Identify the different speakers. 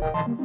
Speaker 1: you